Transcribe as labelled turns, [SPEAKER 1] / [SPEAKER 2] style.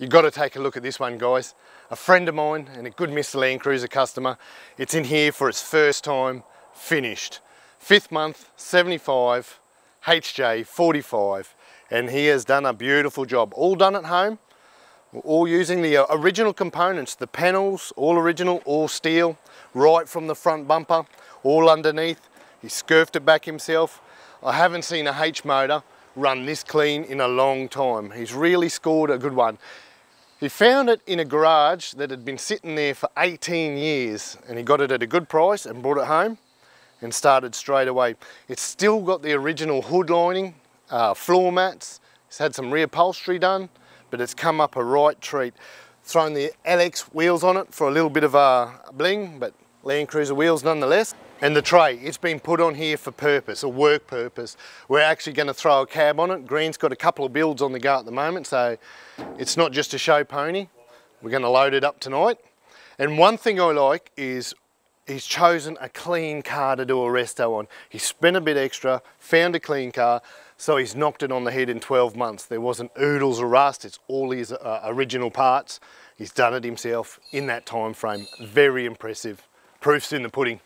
[SPEAKER 1] You've got to take a look at this one, guys. A friend of mine and a good Mr. Land Cruiser customer. It's in here for its first time, finished. Fifth month, 75, HJ 45, and he has done a beautiful job. All done at home, all using the uh, original components, the panels, all original, all steel, right from the front bumper, all underneath. He scurfed it back himself. I haven't seen a H motor run this clean in a long time. He's really scored a good one. He found it in a garage that had been sitting there for 18 years and he got it at a good price and brought it home and started straight away. It's still got the original hood lining, uh, floor mats, it's had some reupholstery done, but it's come up a right treat. Thrown the LX wheels on it for a little bit of a bling, but Land Cruiser wheels nonetheless. And the tray, it's been put on here for purpose, a work purpose. We're actually going to throw a cab on it. Green's got a couple of builds on the go at the moment, so it's not just a show pony. We're going to load it up tonight. And one thing I like is he's chosen a clean car to do a resto on. He spent a bit extra, found a clean car, so he's knocked it on the head in 12 months. There wasn't oodles of rust, it's all his uh, original parts. He's done it himself in that time frame. Very impressive. Proof's in the pudding.